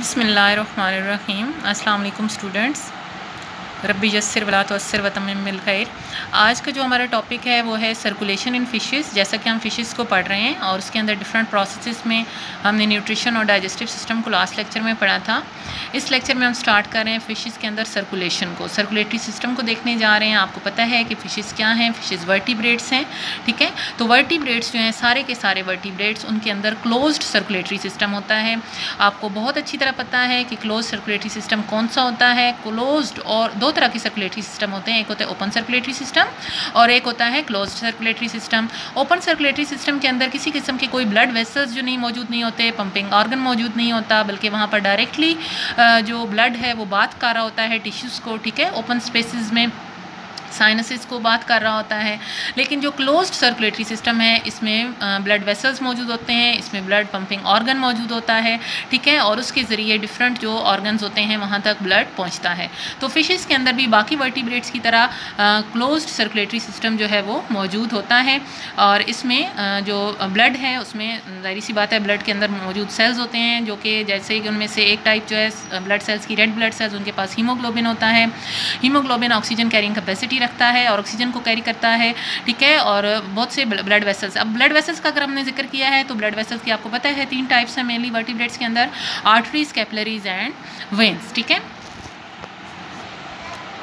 बसमीम् अल्लाम students. रबी yes or वलात वसर वतमिल खैर। आज का जो हमारा टॉपिक है, वो है सर्कुलेशन इन फ़िशेस जैसा कि हम फ़िशेस को पढ़ रहे हैं और उसके अंदर डिफरेंट प्रोसेसेस में हमने न्यूट्रिशन और डाइजेस्टिव सिस्टम को लास्ट लेक्चर में पढ़ा था। इस लेक्चर में हम स्टार्ट कर रहे हैं फ़िशेस के अंदर सर्कुलेशन को। सर्कुलेटरी सिस्टम को देखने जा रहे हैं। आपको पता है कि फ़िशेस क्या हैं फ़िशेस वर्टिब्रेट्स हैं, ठीक है? तो वर्टिब्रेट्स जो हैं, सारे के सारे वर्टिब्रेट्स उनके अंदर क्लोज्ड सर्कुलेटरी सिस्टम होता है। आपको बहुत अच्छी तरह पता है कि क्लोज सर्कुलेटरी सिस्टम कौन सा होता है? क्लोज्ड और दो तरह के सर्कुलेटरी सिस्टम होते हैं। एक होता है ओपन सर्कुलेटरी सिस्टम और एक होता है close circulatory system open circulatory system के अंदर किसी किस्म के कोई ब्लड वेसल्स जो नहीं मौजूद नहीं होते पंपिंग ऑर्गन मौजूद नहीं होता, बल्कि वहाँ पर डायरेक्टली जो ब्लड है वो बात कर रहा होता है टिश्यूज़ को, ठीक है? ओपन स्पेसिस में। साइनसिस को बात कर रहा होता है। लेकिन जो क्लोज्ड सर्कुलेटरी सिस्टम है, इसमें ब्लड वेसल्स मौजूद होते हैं, इसमें ब्लड पंपिंग ऑर्गन मौजूद होता है, ठीक है? और उसके ज़रिए डिफरेंट जो ऑर्गन्स होते हैं, वहाँ तक ब्लड पहुँचता है। तो फिशेज़ के अंदर भी बाकी वर्टिब्रेट्स की तरह क्लोज्ड सर्कुलेटरी सिस्टम जो है वो मौजूद होता है। और इसमें जो ब्लड है, उसमें ज़ाहिर सी बात है ब्लड के अंदर मौजूद सेल्स होते हैं, जो कि जैसे कि उनमें से एक टाइप जो है ब्लड सेल्स की रेड ब्लड सेल्स उनके पास हीमोग्लोबिन होता है। हीमोग्लोबिन ऑक्सीजन कैरिंग कैपेसिटी रखता है और ऑक्सीजन को कैरी करता है, ठीक है? और बहुत से ब्लड वेसल्स अब ब्लड वेसल्स का अगर हमने ज़िक्र किया है तो ब्लड वेसल्स की आपको पता है तीन टाइप्स हैं मेनली वर्टिब्रेट्स के अंदर आर्टरीज कैपलरीज एंड वेंस ठीक है?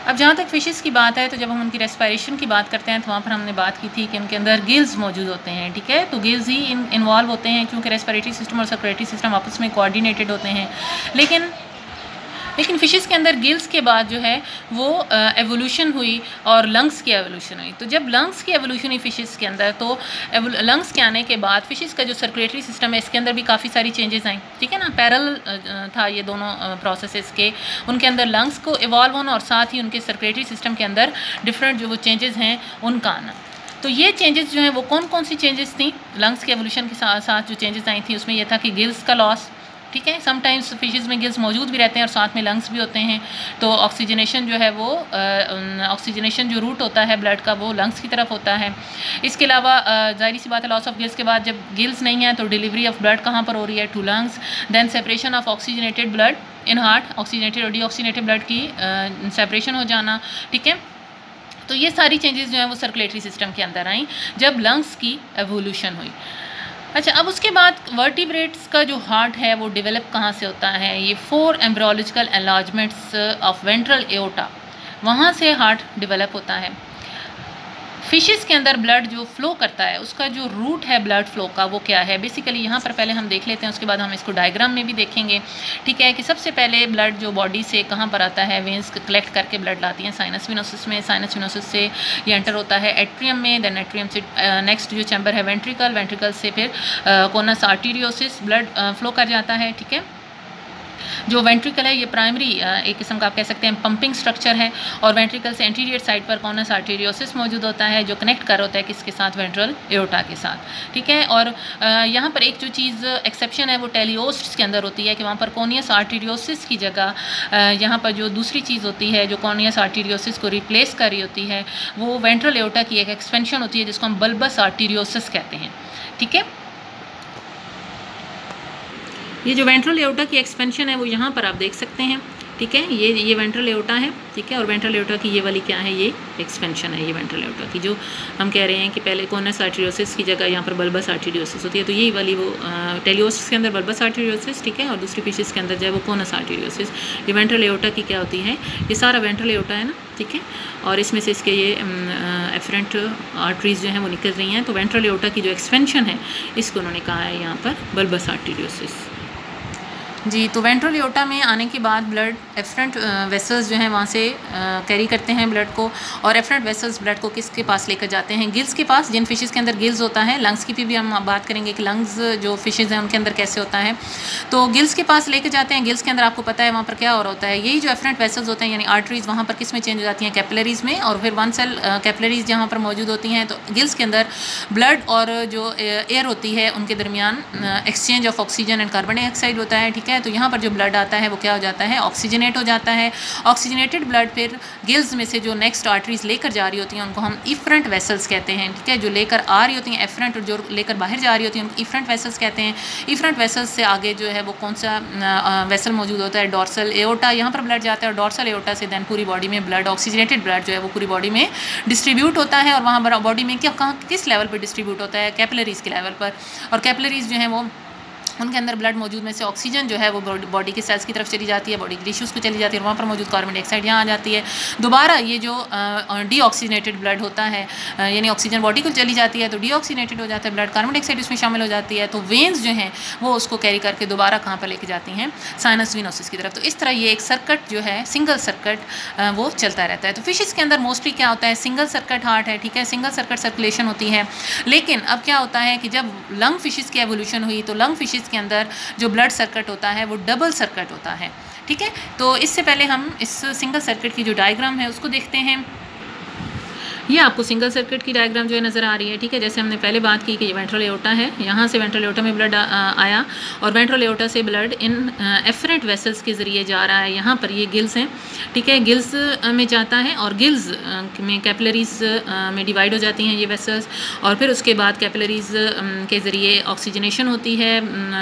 अब जहाँ तक फ़िशेज़ की बात है तो जब हम उनकी रेस्पायरेशन की बात करते हैं तो वहाँ पर हमने बात की थी कि उनके अंदर गिल्स मौजूद होते हैं, ठीक है? तो गिल्स ही इन्वॉल्व होते हैं, क्योंकि रेस्पायरेटरी सिस्टम और सर्कुलेटरी सिस्टम आपस में कोऑर्डिनेटेड होते हैं। लेकिन लेकिन फ़िशेज़ के अंदर गिल्स के बाद जो है, वो एवोल्यूशन हुई और लंग्स की एवोल्यूशन हुई। तो जब लंग्स की एवोल्यूशन हुई फ़िशेज़ के अंदर तो लंग्स के आने के बाद फ़िशेज़ का जो सर्कुलेटरी सिस्टम है, इसके अंदर भी काफ़ी सारी चेंजेस आई। ठीक है ना? पैरल था ये दोनों प्रोसेस के। उनके अंदर लंग्स को इवॉल्व होना और साथ ही उनके सर्कुलेटरी सिस्टम के अंदर डिफरेंट जो वो चेंजेस हैं, उनका आना। तो ये चेंजेस जो हैं, वो कौन कौन सी चेंजेस थी? लंग्स के एवोल्यूशन के साथ साथ जो चेंजेस आई थी, उसमें यह था कि गिल्स का लॉस ठीक है समटाइम्स फिशेज़ में गिल्स मौजूद भी रहते हैं और साथ में लंग्स भी होते हैं तो ऑक्सीजनेशन जो है वो ऑक्सीजनेशन जो रूट होता है ब्लड का, वो लंग्स की तरफ़ होता है। इसके अलावा ज़ाहिर सी बात है लॉस ऑफ़ गिल्स के बाद जब गिल्स नहीं है तो डिलीवरी ऑफ़ ब्लड कहाँ पर हो रही है? Two lungs then separation of oxygenated blood in heart oxygenated और डी ब्लड की सेपरेशन हो जाना, ठीक है? तो ये सारी चेंजेस जो हैं, वो सर्कुलेटरी सिस्टम के अंदर आई, जब लंग्स की एवोल्यूशन हुई। अच्छा अब उसके बाद वर्टिब्रेट्स का जो हार्ट है, वो डेवलप कहाँ से होता है? ये four embryological enlargements of ventral aorta वहाँ से हार्ट डेवलप होता है। फिशेस के अंदर ब्लड जो फ्लो करता है, उसका जो रूट है ब्लड फ्लो का, वो क्या है? बेसिकली यहाँ पर पहले हम देख लेते हैं, उसके बाद हम इसको डायग्राम में भी देखेंगे। ठीक है कि सबसे पहले ब्लड जो बॉडी से कहाँ पर आता है वेंस कलेक्ट करके ब्लड लाती हैं साइनस विनोसिस में। साइनस विनोसिस से ये एंटर होता है एट्रियम में देन एट्रियम से नेक्स्ट जो चैम्बर है वेंट्रिकल वेंट्रिकल से फिर कोनस आर्टीरियोसिस ब्लड फ्लो कर जाता है, ठीक है? जो वेंट्रिकल है, ये प्राइमरी एक किस्म का आप कह सकते हैं पंपिंग स्ट्रक्चर है और वेंट्रिकल से एंटीरियर साइड पर कॉनस आर्टेरियोसिस मौजूद होता है, जो कनेक्ट कर होता है किसके साथ? वेंट्रल एओटा के साथ, ठीक है? और यहाँ पर एक जो चीज़ एक्सेप्शन है, वो टेलीओस्ट के अंदर होती है कि वहाँ पर कॉनियस आर्टीरियोसिस की जगह यहाँ पर जो दूसरी चीज़ होती है, जो कॉनियस आर्टीरियोसिस को रिप्लेस कर रही होती है, वो वेंट्रल एओटा की एक एक्सपेंशन होती है, जिसको हम बल्बस आर्टीरियोसिस कहते हैं, ठीक है? ये जो वेंट्रल लेओटा की एक्सपेंशन है, वो यहाँ पर आप देख सकते हैं। ठीक है? ये ये वेंट्रल लेओटा है, ठीक है? और वेंट्रल लेओटा की ये वाली क्या है? ये एक्सपेंशन है, ये वेंट्रल लेओटा की, जो हम कह रहे हैं कि पहले कोनस आर्टीरियोसिस की जगह यहाँ पर बल्बस आर्टीरियोसिस होती है। तो यही वाली वो टेलियोसिस के अंदर बल्बस आर्टीरियोसिस ठीक है? और दूसरी पीसेस के अंदर जो है वो कोनस आर्टीरियोसिस ये वेंट्रल लेओटा की क्या होती है? ये सारा वेंट्रल लेओटा है ना? ठीक है? और इसमें से इसके ये एफरेंट आर्टरीज जो हैं वो निकल रही हैं। तो वेंट्रल लेओटा की जो एक्सपेंशन है, इसको उन्होंने कहा है यहाँ पर बल्बस आर्टीरियोसिस जी तो वेंट्रोलियोटा में आने के बाद ब्लड एफरेंट वेसल्स जो हैं वहाँ से कैरी करते हैं ब्लड को और एफरेंट वेसल्स ब्लड को किसके पास लेकर जाते हैं? गिल्स के पास, जिन फिशेज़ के अंदर गिल्स होता है, लंग्स की भी हम बात करेंगे कि लंग्स जो फिशेज़ हैं उनके अंदर कैसे होता है। तो गिल्स के पास लेकर जाते हैं, गिल्स के अंदर आपको पता है वहाँ पर क्या रहा होता है। यही जो एफरेंट वेसल्स होते हैं, यानी आर्टरीज, वहाँ पर किसमें चेंज हो जाती हैं? कैपलरीज में और फिर वन सेल कैपलरीज जहाँ पर मौजूद होती हैं तो गिल्स के अंदर ब्लड और जो एयर होती है, उनके दरमियान exchange of oxygen and carbon dioxide होता है, ठीक है है तो यहाँ पर जो ब्लड आता है, वो क्या हो जाता है? ऑक्सीजनेट हो जाता है। ऑक्सीजनेटेड ब्लड फिर गिल्स में से जो नेक्स्ट आर्टरीज लेकर जा रही होती हैं, उनको हम इफ्रंट वेसल्स कहते हैं, ठीक है? जो लेकर आ रही होती हैं एफरेंट और जो लेकर बाहर जा रही होती हैं, उनको इफ्रंट वेसल्स कहते हैं। इफ्रंट वेसल्स से आगे जो है, वो कौन सा वेसल मौजूद होता है? डॉर्सल एओटा यहाँ पर ब्लड जाता है और डॉर्सल एओटा से दैन पूरी बॉडी में ब्लड ऑक्सीजनेटेड ब्लड जो है, वो पूरी बॉडी में डिस्ट्रीब्यूट होता है और वहाँ पर बॉडी में क्या, कहाँ, किस लेवल पर डिस्ट्रीब्यूट होता है? कैपलरीज़ के लेवल पर। और कैपलरीज़ जो है, वो उनके अंदर ब्लड मौजूद में से ऑक्सीजन जो है वो बॉडी के सेल्स की तरफ़ चली जाती है बॉडी के टिश्यूज़ को चली जाती है वहाँ पर मौजूद कार्बन डाइऑक्साइड यहाँ आ जाती है। दोबारा ये जो डी ऑक्सीजनेटेड ब्लड होता है यानी ऑक्सीजन बॉडी को चली जाती है तो डीऑक्सीजनेटेड हो जाता है ब्लड कार्बन डाइऑक्साइड उसमें शामिल हो जाती है तो वेन्स जो हैं वो उसको कैरी करके दोबारा कहाँ पर लेके जाती हैं? साइनस विनोसिस की तरफ़। तो इस तरह ये एक सर्कट जो है सिंगल सर्कट वो चलता रहता है। तो फिशेज़ के अंदर मोस्टली क्या होता है? सिंगल सर्कट हार्ट है, ठीक है? सिंगल सर्कट सर्कुलेशन होती है। लेकिन अब क्या होता है कि जब लंग फिशेज़ की एवोल्यूशन हुई तो लंग फिशेज़ के अंदर जो जो ब्लड सर्कट होता है, वो डबल सर्कट होता है। ठीक है? तो इससे पहले हम इस सिंगल सर्किट की जो डायग्राम है, उसको देखते हैं। ये आपको सिंगल सर्किट की डायग्राम जो है नज़र आ रही है, ठीक है? जैसे हमने पहले बात की कि ये वेंट्रल एओटा है, यहाँ से वेंट्रल एओटा में ब्लड आया और वेंट्रल एओटा से ब्लड इन एफरेंट वेसल्स के ज़रिए जा रहा है। यहाँ पर ये गिल्स हैं, ठीक है? गिल्स में जाता है और गिल्स में कैपलरीज में डिवाइड हो जाती हैं ये वेसल्स और फिर उसके बाद कैपलरीज के ज़रिए ऑक्सीजनेशन होती है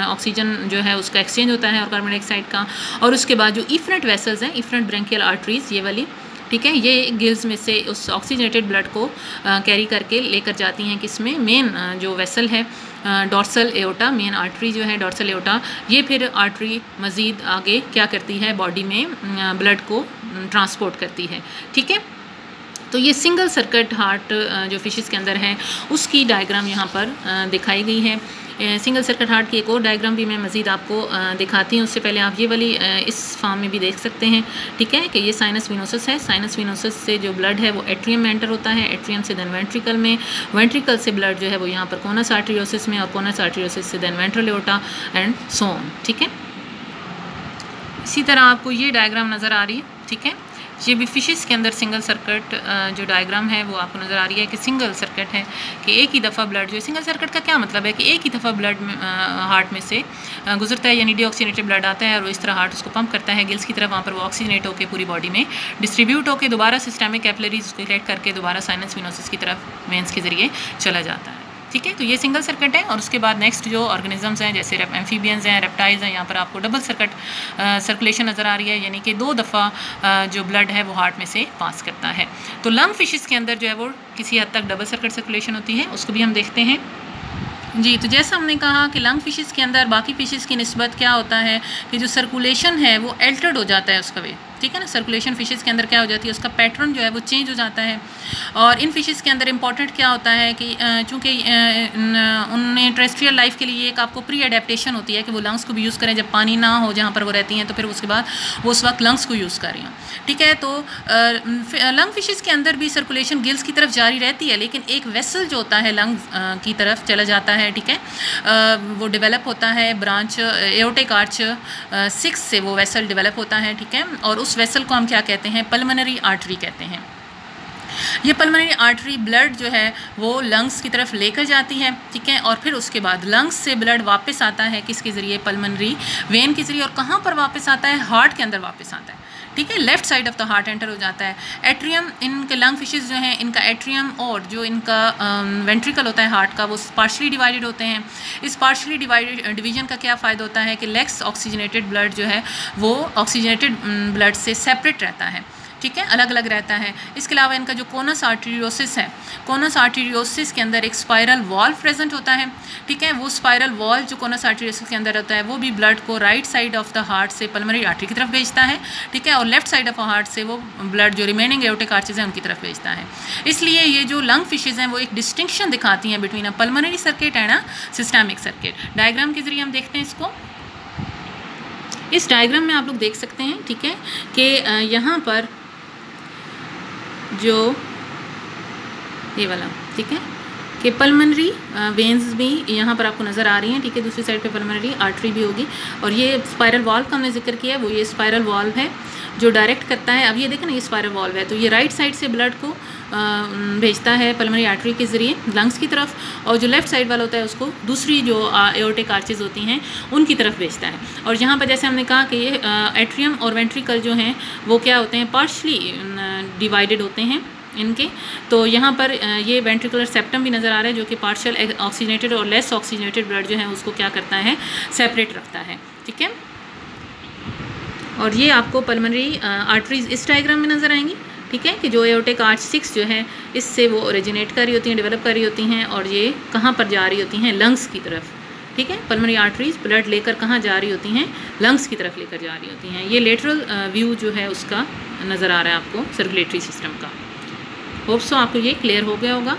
ऑक्सीजन जो है उसका एक्सचेंज होता है और कार्बन डाइऑक्साइड का और उसके बाद जो इफ्रंट वेसल्स हैं इफ्रंट ब्रेंकियल आर्टरीज ये वाली ठीक है, ये गिल्स में से उस ऑक्सीजनेटेड ब्लड को कैरी करके लेकर जाती हैं किसमें? मेन जो वेसल है डॉर्सल एओटा मेन आर्टरी जो है डॉर्सल एओटा ये फिर आर्टरी मज़ीद आगे क्या करती है? बॉडी में ब्लड को ट्रांसपोर्ट करती है, ठीक है? तो ये सिंगल सर्किट हार्ट जो फिशेस के अंदर है, उसकी डायग्राम यहाँ पर दिखाई गई है। सिंगल सर्किट हार्ट की एक और डायग्राम भी मैं मज़ीद आपको दिखाती हूँ। उससे पहले आप ये वाली इस फॉर्म में भी देख सकते हैं। ठीक है कि ये साइनस विनोसिस है। साइनस विनोसिस से जो ब्लड है वो एट्रियम में एंटर होता है। एट्रियम से देन वेंट्रिकल में। वेंट्रिकल से ब्लड जो है वो यहाँ पर कोनस आर्ट्रियोसिस में और कोनस आर्ट्रियोसिस से देन वेंट्रोलेटा एंड सोम ठीक है? इसी तरह आपको ये डायग्राम नज़र आ रही है। ठीक है? ये भी फिशेस के अंदर सिंगल सर्किट जो डायग्राम है, वो आपको नज़र आ रही है कि सिंगल सर्किट है, कि एक ही दफ़ा ब्लड जो सिंगल सर्किट का क्या मतलब है कि एक ही दफ़ा ब्लड हार्ट में से गुजरता है यानी डीऑक्सीनेटेड ब्लड आता है और इस तरह हार्ट उसको पंप करता है गिल्स की तरफ़ वहाँ पर वो ऑक्सीजनेट होकर पूरी बॉडी में डिस्ट्रीब्यूट होकर दोबारा सिस्टमिक कैपलरीज उसको कलेक्ट करके दोबारा साइनस विनोसिस की तरफ़ वेंस के ज़रिए चला जाता है। ठीक है? तो ये सिंगल सर्किट है और उसके बाद नेक्स्ट जो ऑर्गेनिजम्स हैं, जैसे एम्फीबियंस हैं रेप्टाइल्स हैं, यहाँ पर आपको डबल सर्किट सर्कुलेशन नज़र आ रही है, यानी कि दो दफ़ा जो ब्लड है वो हार्ट में से पास करता है। तो लंग फिशेज़ के अंदर जो है वो किसी हद तक डबल सर्किट सर्कुलेशन होती है, उसको भी हम देखते हैं। जी तो जैसा हमने कहा कि लंग फिशेज़ के अंदर बाकी फिशेज़ की नस्बत क्या होता है कि जो सर्कुलेशन है वो एल्टर्ड हो जाता है उसका वे ठीक है ना? सर्कुलेशन फिशेज़ के अंदर क्या हो जाती है? उसका पैटर्न जो है वो चेंज हो जाता है। और इन फिशेज़ के अंदर इंपॉर्टेंट क्या होता है कि चूँकि उनमें ट्रेस्ट्रियल लाइफ के लिए एक आपको प्री अडेप्टेशन होती है कि वो लंग्स को भी यूज़ करें। जब पानी ना हो जहाँ पर वो रहती हैं तो फिर उसके बाद वो उस वक्त लंग्स को यूज़ कर रही हूँ। ठीक है? तो लंग फिशेज़ के अंदर भी सर्कुलेशन गिल्स की तरफ़ जारी रहती है, लेकिन एक वेसल जो होता है लंग की तरफ़ चला जाता है, ठीक है? वो डिवेलप होता है ब्रांच एओटिक आर्च सिक्स से वो वेसल डिवेलप होता है, ठीक है? और उस वेसल को हम क्या कहते हैं? पल्मनरी आर्टरी कहते हैं। ये पल्मनरी आर्टरी ब्लड जो है, वो लंग्स की तरफ़ लेकर जाती है, ठीक है? और फिर उसके बाद लंग्स से ब्लड वापस आता है किसके ज़रिए? पल्मनरी वेन के ज़रिए। और कहाँ पर वापस आता है? हार्ट के अंदर वापस आता है। ठीक है left side of the heart enter हो जाता है। एट्रियम इनके लंग फिशेज जो हैं इनका एट्रियम और जो इनका वेंट्रिकल um, होता है हार्ट का वो पार्शली डिवाइडेड होते हैं। इस पार्शली डिवाइडेड डिवीज़न का क्या फ़ायदा होता है कि लेक्स ऑक्सीजनेटेड ब्लड जो है वो ऑक्सीजनेटेड ब्लड um, से सेपरेट रहता है। ठीक है? अलग अलग रहता है। इसके अलावा इनका जो कोनस आर्टीरियोसिस है, कोनस आर्टीरियोसिस के अंदर एक स्पायरल वॉल प्रेजेंट होता है, ठीक है? वो स्पायरल वॉल जो कोनस आर्टीरियोसिस के अंदर होता है, वो भी ब्लड को right side of the heart से पलमरी आर्टरी की तरफ़ भेजता है, ठीक है? और लेफ़्ट साइड ऑफ़ हार्ट से वो ब्लड जो रिमेनिंग एओटिक आर्चेज हैं, उनकी तरफ़ भेजता है। इसलिए ये जो लंग फिशेज़ हैं, वो एक डिस्टिंक्शन दिखाती हैं between a pulmonary circuit and a systemic circuit diagram के ज़रिए हम देखते हैं इसको। इस डायग्राम में आप लोग देख सकते हैं, ठीक है? कि यहाँ पर जो ये वाला ठीक है? कि पलमनरी वेंस भी यहाँ पर आपको नज़र आ रही हैं, ठीक है? दूसरी साइड पे पलमनरी आर्टरी भी होगी। और ये स्पायरल वॉल्व का हमने ज़िक्र किया है, वो ये स्पायरल वॉल्व है जो डायरेक्ट करता है। अब ये देखें ना, ये स्पायरल वॉल्व है तो ये राइट साइड से ब्लड को भेजता है पलमरी आर्टरी के ज़रिए लंग्स की तरफ़, और जो लेफ़्ट साइड वाला होता है उसको दूसरी जो एओटिक आर्चेज होती हैं, उनकी तरफ़ भेजता है। और यहाँ पर जैसे हमने कहा कि ये एट्रियम और वेंट्रिकल जो हैं, वो क्या होते हैं? पार्शली डिवाइडेड होते हैं। इनके। तो यहाँ पर ये वेंट्रिकुलर सेप्टम भी नज़र आ रहा है, जो कि पार्शल ऑक्सीजनेटेड और लेस ऑक्सीजनेटेड ब्लड जो है, उसको क्या करता है सेपरेट रखता है। ठीक है? और ये आपको पल्मनरी आर्टरीज इस डायग्राम में नज़र आएँगी। ठीक है? कि जो एओटिक आर्च सिक्स जो है, इससे वो ओरिजिनेट कर रही होती हैं डेवलप कर रही होती हैं, और ये कहाँ पर जा रही होती हैं? लंग्स की तरफ़। ठीक है? पल्मरी आर्टरीज ब्लड लेकर कहाँ जा रही होती हैं? लंग्स की तरफ़ लेकर जा रही होती हैं। ये लेटरल व्यू जो है, उसका नज़र आ रहा है आपको सर्कुलेटरी सिस्टम का। होप्सो आपको ये क्लियर हो गया होगा।